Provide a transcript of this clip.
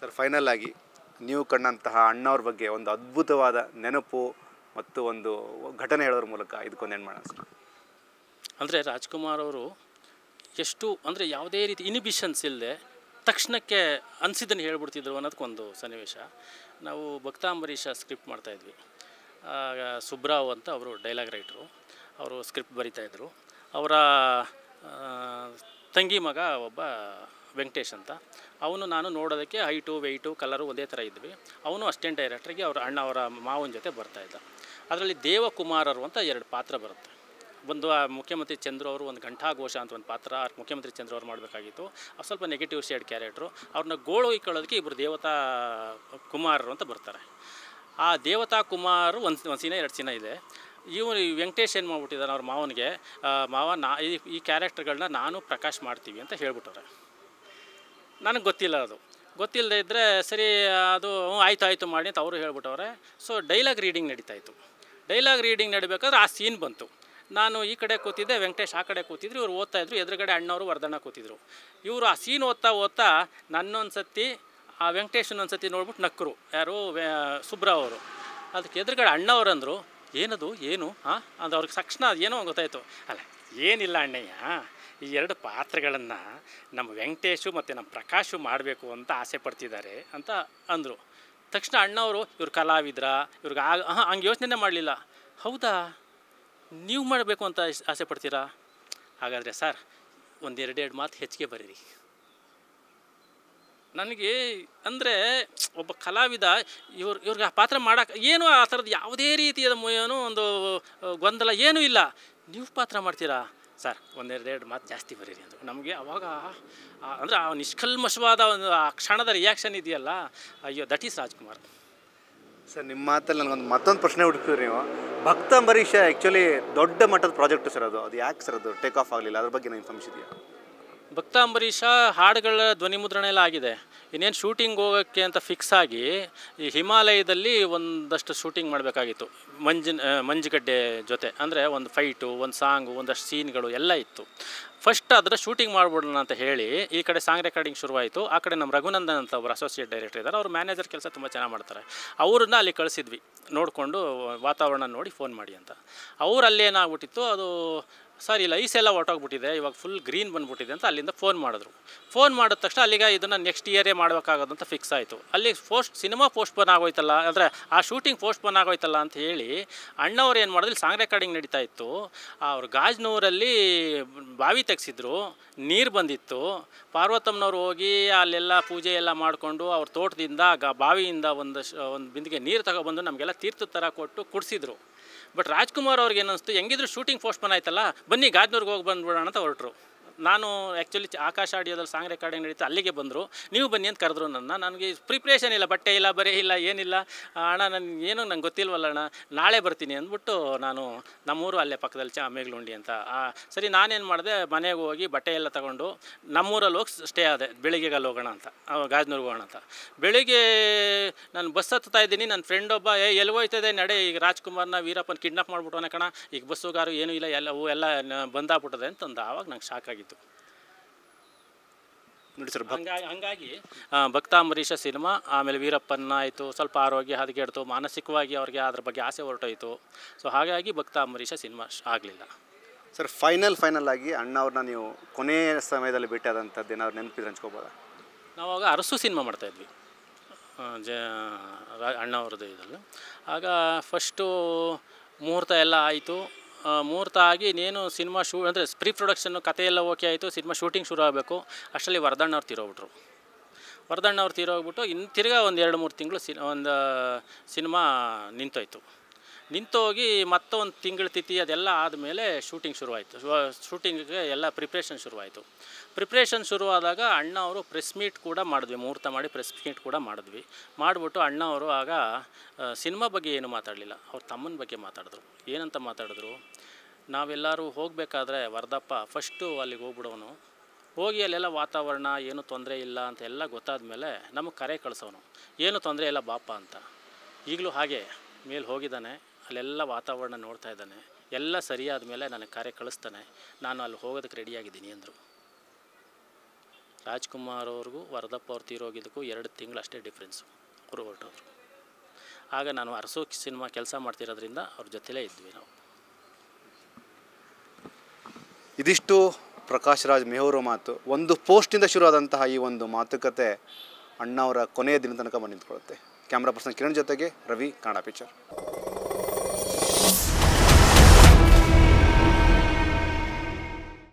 Sir final ಆಗಿ ನೀವು ಕಂಡಂತಹ ಅಣ್ಣವ್ರ ಬಗ್ಗೆ ಒಂದು ಅದ್ಭುತವಾದ ನೆನಪು ಮತ್ತು ಒಂದು ಘಟನೆ ಹೇಳೋದ್ರ ಮೂಲಕ ಇದಕ್ಕೊಂದು ಏನು ಮಾಡೋಣ ಸರ್. ಅಂದರೆ ರಾಜ್ಕುಮಾರ್ ಅವರು ಎಷ್ಟು ಅಂದರೆ ಯಾವುದೇ ರೀತಿ ಇನಿಬಿಷನ್ಸ್ ಇಲ್ಲದೆ ತಕ್ಷಣಕ್ಕೆ ಅನಿಸಿದ್ದನ್ನು ಹೇಳ್ಬಿಡ್ತಿದ್ರು ಅನ್ನೋದಕ್ಕೊಂದು ಸನ್ನಿವೇಶ. ನಾವು ಭಕ್ತಾಂಬರೀಷ ಸ್ಕ್ರಿಪ್ಟ್ ಮಾಡ್ತಾಯಿದ್ವಿ ಸುಬ್ರಾವ್ ಅಂತ ಅವರು ಡೈಲಾಗ್ ರೈಟ್ರು ಅವರು ಸ್ಕ್ರಿಪ್ಟ್ ಬರಿತಾಯಿದ್ರು ಅವರ ತಂಗಿ ಮಗ ಒಬ್ಬ ವೆಂಕಟೇಶ್ ಅಂತ. ಅವನು ನಾನು ನೋಡೋದಕ್ಕೆ ಹೈಟು, ವೆಯ್ಟು, ಕಲರು ಒಂದೇ ಥರ ಇದ್ವಿ. ಅವನು ಅಸಿಸ್ಟೆಂಟ್ ಡೈರೆಕ್ಟ್ರಿಗೆ ಅವ್ರ ಅಣ್ಣ ಅವರ ಮಾವನ ಜೊತೆ ಬರ್ತಾಯಿದ್ದ ಅದರಲ್ಲಿ ದೇವಕುಮಾರರು ಅಂತ ಎರಡು ಪಾತ್ರ ಬರುತ್ತೆ. ಒಂದು ಆ ಮುಖ್ಯಮಂತ್ರಿ ಚಂದ್ರು ಅವರು ಒಂದು ಘಂಟಾಘೋಷ ಅಂತ ಒಂದು ಪಾತ್ರ ಮುಖ್ಯಮಂತ್ರಿ ಚಂದ್ರು ಅವ್ರು ಮಾಡಬೇಕಾಗಿತ್ತು. ಸ್ವಲ್ಪ ನೆಗೆಟಿವ್ ಶೇಡ್ ಕ್ಯಾರೆಕ್ಟ್ರು ಅವ್ರನ್ನ ಗೋಳು ಇಕ್ಕೊಳ್ಳೋದಕ್ಕೆ ಇಬ್ಬರು ದೇವತಾ ಕುಮಾರರು ಅಂತ ಬರ್ತಾರೆ. ಆ ದೇವತಾ ಕುಮಾರ್ ಒಂದು ಒಂದು ಸೀನ, ಎರಡು ಸೀನ ಇದೆ. ಇವನು ವೆಂಕಟೇಶ್ ಏನು ಮಾಡ್ಬಿಟ್ಟಿದ್ದಾನೆ ಅವ್ರ ಮಾವನಿಗೆ ಮಾವ ನಾ, ಈ ಕ್ಯಾರೆಕ್ಟರ್ಗಳನ್ನ ನಾನು ಪ್ರಕಾಶ್ ಮಾಡ್ತೀವಿ ಅಂತ ಹೇಳ್ಬಿಟ್ಟವ್ರೆ. ನನಗೆ ಗೊತ್ತಿಲ್ಲ ಅದು. ಗೊತ್ತಿಲ್ಲದೆ ಇದ್ದರೆ ಸರಿ, ಅದು ಆಯಿತು ಆಯಿತು ಮಾಡಿ ಅಂತ ಅವರು ಹೇಳ್ಬಿಟ್ಟವ್ರೆ. ಸೊ ಡೈಲಾಗ್ ರೀಡಿಂಗ್ ನಡೀತಾ ಇತ್ತು. ಡೈಲಾಗ್ ರೀಡಿಂಗ್ ನಡಿಬೇಕಾದ್ರೆ ಆ ಸೀನ್ ಬಂತು. ನಾನು ಈ ಕಡೆ ಕೂತಿದ್ದೆ, ವೆಂಕಟೇಶ್ ಆ ಕಡೆ ಕೂತಿದ್ರು, ಇವ್ರು ಓದ್ತಾ ಇದ್ರು, ಎದುರುಗಡೆ ಅಣ್ಣವರು, ವರ್ಧನ ಕೂತಿದ್ರು. ಇವರು ಆ ಸೀನ್ ಓದ್ತಾ ಓದ್ತಾ ನನ್ನೊಂದು ಸತಿ ಆ ವೆಂಕಟೇಶನ ಸತಿ ನೋಡ್ಬಿಟ್ಟು ನಕ್ಕರು ಯಾರು ಸುಬ್ರಾವ್ ಅವರು. ಅದಕ್ಕೆ ಎದುರುಗಡೆ ಅಣ್ಣವ್ರಂದರು ಏನದು, ಏನು ಹಾಂ ಅದು ಅವ್ರಿಗೆ ತಕ್ಷಣ ಏನೋ ಗೊತ್ತಾಯಿತು. ಅಲ್ಲ, ಏನಿಲ್ಲ ಅಣ್ಣಯ್ಯ, ಈ ಎರಡು ಪಾತ್ರಗಳನ್ನು ನಮ್ಮ ವೆಂಕಟೇಶು ಮತ್ತು ನಮ್ಮ ಪ್ರಕಾಶು ಮಾಡಬೇಕು ಅಂತ ಆಸೆ ಪಡ್ತಿದ್ದಾರೆ ಅಂತ ಅಂದರು. ತಕ್ಷಣ ಅಣ್ಣವರು, ಇವ್ರು ಕಲಾವಿದ್ರ, ಇವ್ರಿಗೆ ಆಗ ಹಾಂ ಹಂಗೆ ಯೋಚನೆ ಮಾಡಲಿಲ್ಲ. ಹೌದಾ? ನೀವು ಮಾಡಬೇಕು ಅಂತ ಆಸೆ ಪಡ್ತೀರಾ? ಹಾಗಾದರೆ ಸರ್, ಒಂದೆರಡೆರಡು ಮಾತು ಹೆಚ್ಚಿಗೆ ಬರೀರಿ. ನನಗೆ ಅಂದರೆ ಒಬ್ಬ ಕಲಾವಿದ ಇವ್ರು, ಇವ್ರಿಗೆ ಆ ಪಾತ್ರ ಮಾಡೋಕೆ ಏನು ಆ ಥರದ್ದು ಯಾವುದೇ ರೀತಿಯಾದ ಮು- ಒಂದು ಗೊಂದಲ ಏನೂ ಇಲ್ಲ. ನೀವು ಪಾತ್ರ ಮಾಡ್ತೀರಾ? ಸರ್ ಒಂದೆರಡು ಎರಡು ಮಾತು ಜಾಸ್ತಿ ಬರೀರಿ ಅಂದರು. ನಮಗೆ ಅವಾಗ ಅಂದರೆ ಆ ನಿಷ್ಕಲ್ಮಶವಾದ ಒಂದು ಆ ಕ್ಷಣದ ರಿಯಾಕ್ಷನ್ ಇದೆಯಲ್ಲ, ಅಯ್ಯೋ, ದಟ್ ಈಸ್ ರಾಜ್ಕುಮಾರ್. ಸರ್, ನಿಮ್ಮ ಮಾತಲ್ಲಿ ನನಗೊಂದು ಮತ್ತೊಂದು ಪ್ರಶ್ನೆ ಹುಡುಕಿದ್ರಿ ನೀವು. ಭಕ್ತ ಅಂಬರೀಷ ಆ್ಯಕ್ಚುಲಿ ದೊಡ್ಡ ಮಟ್ಟದ ಪ್ರಾಜೆಕ್ಟ್ ಸರ್ ಅದು. ಅದು ಯಾಕೆ ಸರ್ ಅದು ಟೇಕ್ ಆಫ್ ಆಗಲಿಲ್ಲ? ಅದ್ರ ಬಗ್ಗೆ ಇನ್ಫಾರ್ಮೇಷನ್ ಇದೆಯಾ? ಭಕ್ತ ಅಂಬರೀಷ ಹಾಡುಗಳ ಧ್ವನಿ ಮುದ್ರಣ ಎಲ್ಲ ಆಗಿದೆ. ಇನ್ನೇನು ಶೂಟಿಂಗ್ ಹೋಗೋಕ್ಕೆ ಅಂತ ಫಿಕ್ಸ್ ಆಗಿ ಈ ಹಿಮಾಲಯದಲ್ಲಿ ಒಂದಷ್ಟು ಶೂಟಿಂಗ್ ಮಾಡಬೇಕಾಗಿತ್ತು. ಮಂಜಿನ ಮಂಜುಗಡ್ಡೆ ಜೊತೆ. ಅಂದರೆ ಒಂದು ಫೈಟು ಒಂದು ಸಾಂಗು ಒಂದಷ್ಟು ಸೀನ್ಗಳು ಎಲ್ಲ ಇತ್ತು. ಫಸ್ಟ್ ಅದರ ಶೂಟಿಂಗ್ ಮಾಡ್ಬಿಡೋಣ ಅಂತ ಹೇಳಿ ಈ ಕಡೆ ಸಾಂಗ್ ರೆಕಾರ್ಡಿಂಗ್ ಶುರುವಾಯಿತು. ಆ ಕಡೆ ನಮ್ಮ ರಘುನಂದನ್ ಅಂತ ಒಬ್ಬರು ಅಸೋಸಿಯೇಟ್ ಡೈರೆಕ್ಟರ್ ಇದ್ದಾರೆ. ಅವರು ಮ್ಯಾನೇಜರ್ ಕೆಲಸ ತುಂಬ ಚೆನ್ನಾಗಿ ಮಾಡ್ತಾರೆ. ಅವ್ರನ್ನ ಅಲ್ಲಿ ಕಳಿಸಿದ್ವಿ. ನೋಡಿಕೊಂಡು ವಾತಾವರಣ ನೋಡಿ ಫೋನ್ ಮಾಡಿ ಅಂತ. ಅವ್ರು ಅಲ್ಲೇನಾಗ್ಬಿಟ್ಟಿತ್ತು. ಅದು ಸರ್ ಇಲ್ಲ ಐಸ್ ಎಲ್ಲ ಹೊರ್ಟೋಗ್ಬಿಟ್ಟಿದೆ, ಇವಾಗ ಫುಲ್ ಗ್ರೀನ್ ಬಂದ್ಬಿಟ್ಟಿದೆ ಅಂತ ಅಲ್ಲಿಂದ ಫೋನ್ ಮಾಡಿದ್ರು. ಫೋನ್ ಮಾಡಿದ ತಕ್ಷಣ ಅಲ್ಲಿಗೆ ಇದನ್ನು ನೆಕ್ಸ್ಟ್ ಇಯರೇ ಮಾಡಬೇಕಾಗೋದು ಅಂತ ಫಿಕ್ಸ್ ಆಯಿತು. ಅಲ್ಲಿ ಪೋಸ್ಟ್ ಸಿನಿಮಾ ಪೋಸ್ಟ್ಪೋನ್ ಆಗೋಯ್ತಲ್ಲ, ಅಂದರೆ ಆ ಶೂಟಿಂಗ್ ಪೋಸ್ಟ್ಪೋನ್ ಆಗೋಯ್ತಲ್ಲ ಅಂತ ಹೇಳಿ ಅಣ್ಣವ್ರು ಏನು ಮಾಡಿದ್ರು ಸಾಂಗ್ ರೆಕಾರ್ಡಿಂಗ್ ನಡೀತಾ ಇತ್ತು. ಅವ್ರು ಗಾಜ್ನೂರಲ್ಲಿ ಬಾವಿ ತೆಗ್ಸಿದ್ರು, ನೀರು ಬಂದಿತ್ತು. ಪಾರ್ವತಮ್ಮನವ್ರು ಹೋಗಿ ಅಲ್ಲೆಲ್ಲ ಪೂಜೆ ಎಲ್ಲ ಮಾಡಿಕೊಂಡು ಅವ್ರ ತೋಟದಿಂದ, ಗ, ಬಾವಿಯಿಂದ ಒಂದು ಒಂದು ಬಿಂದಿಗೆ ನೀರು ತಗೊಬಂದು ನಮಗೆಲ್ಲ ತೀರ್ಥ ಥರ ಕೊಟ್ಟು ಕುಡಿಸಿದ್ರು. ಬಟ್ ರಾಜ್ಕುಮಾರ್ ಅವ್ರಿಗೆ ಏನಿಸ್ತು ಹೆಂಗಿದ್ರು ಶೂಟಿಂಗ್ ಪೋಸ್ಟ್ಪೋನ್ ಆಯ್ತಲ್ಲ? ಬನ್ನಿ ಗಾಜ್ನೂರ್ಗೆ ಹೋಗಿ ಬಂದ್ಬಿಡೋಣ ಅಂತ ಹೊರಟರು. ನಾನು ಆ್ಯಕ್ಚುಲಿ ಆಕಾಶ ಆಡಿಯೋದಲ್ಲಿ ಸಾಂಗ್ ರೆಕಾರ್ಡಿಂಗ್ ನಡೀತಾ ಅಲ್ಲಿಗೆ ಬಂದರು. ನೀವು ಬನ್ನಿ ಅಂತ ಕರೆದ್ರು ನನ್ನ. ನನಗೆ ಪ್ರಿಪ್ರೇಷನ್ ಇಲ್ಲ, ಬಟ್ಟೆ ಇಲ್ಲ, ಬರೀ ಇಲ್ಲ, ಏನಿಲ್ಲ. ಅಣ್ಣ ನನಗೆ ಏನು ನಂಗೆ ಗೊತ್ತಿಲ್ವಲ್ಲ ಅಣ್ಣ. ನಾಳೆ ಬರ್ತೀನಿ ಅಂದ್ಬಿಟ್ಟು ನಾನು ನಮ್ಮೂರು ಅಲ್ಲೇ ಪಕ್ಕದಲ್ಲಿ ಚ ಮೇಗ್ಲುಂಡಿ ಅಂತ. ಸರಿ, ನಾನೇನು ಮಾಡಿದೆ, ಮನೆಗೆ ಹೋಗಿ ಬಟ್ಟೆ ಎಲ್ಲ ತಗೊಂಡು ನಮ್ಮೂರಲ್ಲಿ ಹೋಗಿ ಸ್ಟೇ ಆದೆ. ಬೆಳಿಗ್ಗೆಗೆ ಅಲ್ಲಿ ಹೋಗೋಣ ಅಂತ. ಗಾಜನೂರ್ಗೆ ಹೋಗೋಣ ಅಂತ. ಬೆಳಿಗ್ಗೆ ನಾನು ಬಸ್ ಹತ್ತುತ್ತಾ ಇದ್ದೀನಿ. ನನ್ನ ಫ್ರೆಂಡ್ ಒಬ್ಬ, ಏ ಎಲ್ಲಿ ಹೋಯ್ತದೆ? ನಡೆ. ಈಗ ರಾಜ್ಕುಮಾರ್ನ ವೀರಪ್ಪನ ಕಿಡ್ನಾಪ್ ಮಾಡ್ಬಿಟ್ಟು ಕಣ. ಈಗ ಬಸ್ಸುಗಾರು ಏನೂ ಇಲ್ಲ. ಎಲ್ಲ ಎಲ್ಲ ಬಂದಾಗ್ಬಿಟ್ಟದೆ ಅಂತಂದು ಆವಾಗ ನಂಗೆ ಶಾಕ್ ಆಗಿತ್ತು. ನೋಡಿ ಸರ್ ಹಂಗಾಗಿ ಭಕ್ತ ಅಂಬರೀಷ ಸಿನಿಮಾ ಆಮೇಲೆ ವೀರಪ್ಪನ ಆಯಿತು ಸ್ವಲ್ಪ ಆರೋಗ್ಯ ಹದಗೆಡ್ತು ಮಾನಸಿಕವಾಗಿ ಅವ್ರಿಗೆ ಅದ್ರ ಬಗ್ಗೆ ಆಸೆ ಹೊರಟೋಯ್ತು. ಸೊ ಹಾಗಾಗಿ ಭಕ್ತ ಅಂಬರೀಷ ಸಿನಿಮಾ ಆಗಲಿಲ್ಲ. ಸರ್ ಫೈನಲ್ ಫೈನಲ್ ಆಗಿ ಅಣ್ಣವ್ರನ್ನ ನೀವು ಕೊನೆಯ ಸಮಯದಲ್ಲಿ ಭೇಟಿಯಾದಂಥದ್ದು ಏನಾದ್ರು ನೆನಪಿದ್ರೆ ಹಂಚ್ಕೋಬೋದಾ? ನಾವಾಗ ಅರಸು ಸಿನಿಮಾ ಮಾಡ್ತಾಯಿದ್ವಿ ಜ ಅಣ್ಣವ್ರದ್ದು ಇದರಲ್ಲಿ. ಆಗ ಫಸ್ಟು ಮುಹೂರ್ತ ಎಲ್ಲ ಆಯಿತು. ಮುಹೂರ್ತ ಆಗಿ ಇನ್ನೇನು ಸಿನಿಮಾ ಶೂ, ಅಂದರೆ ಪ್ರೀ ಪ್ರೊಡಕ್ಷನ್ನು ಕತೆ ಎಲ್ಲ ಓಕೆ ಆಯಿತು, ಸಿನಿಮಾ ಶೂಟಿಂಗ್ ಶುರು ಆಗಬೇಕು. ಅಷ್ಟರಲ್ಲಿ ವರದಣ್ಣವ್ರು ತೀರೋಗ್ಬಿಟ್ರು. ವರದಣ್ಣವ್ರು ತೀರೋಗ್ಬಿಟ್ಟು ಇನ್ನು ತಿರ್ಗಾ ಒಂದು ಎರಡು ಮೂರು ತಿಂಗಳು ಸಿ ಒಂದು ಸಿನಿಮಾ ನಿಂತೋಯ್ತು. ನಿಂತೋಗಿ ಮತ್ತೊಂದು ತಿಂಗಳ ತಿಥಿ ಅದೆಲ್ಲ ಆದಮೇಲೆ ಶೂಟಿಂಗ್ ಶುರುವಾಯಿತು. ಶೂಟಿಂಗಿಗೆ ಎಲ್ಲ ಪ್ರಿಪ್ರೇಷನ್ ಶುರುವಾಯಿತು. ಪ್ರಿಪ್ರೇಷನ್ ಶುರುವಾದಾಗ ಅಣ್ಣ ಅವರು ಪ್ರೆಸ್ ಮೀಟ್ ಕೂಡ ಮಾಡಿದ್ವಿ. ಮುಹೂರ್ತ ಮಾಡಿ ಪ್ರೆಸ್ ಮೀಟ್ ಕೂಡ ಮಾಡಿದ್ವಿ. ಮಾಡಿಬಿಟ್ಟು ಅಣ್ಣ ಅವರು ಆಗ ಸಿನಿಮಾ ಬಗ್ಗೆ ಏನು ಮಾತಾಡಲಿಲ್ಲ. ಅವ್ರ ತಮ್ಮನ ಬಗ್ಗೆ ಮಾತಾಡಿದ್ರು. ಏನಂತ ಮಾತಾಡಿದ್ರು? ನಾವೆಲ್ಲರೂ ಹೋಗಬೇಕಾದ್ರೆ ವರದಪ್ಪ ಫಸ್ಟು ಅಲ್ಲಿಗೆ ಹೋಗ್ಬಿಡೋನು. ಹೋಗಿ ಅಲ್ಲೆಲ್ಲ ವಾತಾವರಣ, ಏನು ತೊಂದರೆ ಇಲ್ಲ ಅಂತ ಎಲ್ಲ ಗೊತ್ತಾದ ಮೇಲೆ ನಮಗೆ ಕರೆ ಕಳಿಸೋನು. ಏನು ತೊಂದರೆ ಇಲ್ಲ ಬಾಪ ಅಂತ. ಈಗಲೂ ಹಾಗೆ ಮೇಲೆ ಹೋಗಿದ್ದಾನೆ. ಅಲ್ಲೆಲ್ಲ ವಾತಾವರಣ ನೋಡ್ತಾ ಇದ್ದಾನೆ. ಎಲ್ಲ ಸರಿಯಾದ ಮೇಲೆ ನನಗೆ ಕಾರ್ಯ ಕಳಿಸ್ತಾನೆ. ನಾನು ಅಲ್ಲಿ ಹೋಗೋದಕ್ಕೆ ರೆಡಿಯಾಗಿದ್ದೀನಿ ಅಂದರು. ರಾಜ್ಕುಮಾರ್ ಅವ್ರಿಗೂ ವರದಪ್ಪ ಅವ್ರು ತೀರೋಗಿದ್ದಕ್ಕೂ ಎರಡು ತಿಂಗಳು ಅಷ್ಟೇ ಡಿಫ್ರೆನ್ಸು ಅವರು. ಹೊರಟೋದ್ರು ಆಗ ನಾನು ಅರಸು ಸಿನಿಮಾ ಕೆಲಸ ಮಾಡ್ತಿರೋದ್ರಿಂದ ಅವ್ರ ಜೊತೆಲೇ ಇದ್ವಿ ನಾವು. ಇದಿಷ್ಟು ಪ್ರಕಾಶ್ ರಾಜ್ ಮೇಹೂರು ಮಾತು. ಒಂದು ಪೋಸ್ಟಿಂದ ಶುರುವಾದಂತಹ ಈ ಒಂದು ಮಾತುಕತೆ ಅಣ್ಣವರ ಕೊನೆಯ ದಿನ ತನಕ ಬಂದು ನಿಂತ್ಕೊಳ್ಳುತ್ತೆ ಕ್ಯಾಮ್ರಾ ಪರ್ಸನ್ ಕಿರಣ್ ಜೊತೆಗೆ ರವಿ ಕನ್ನಡ ಪಿಕ್ಚರ್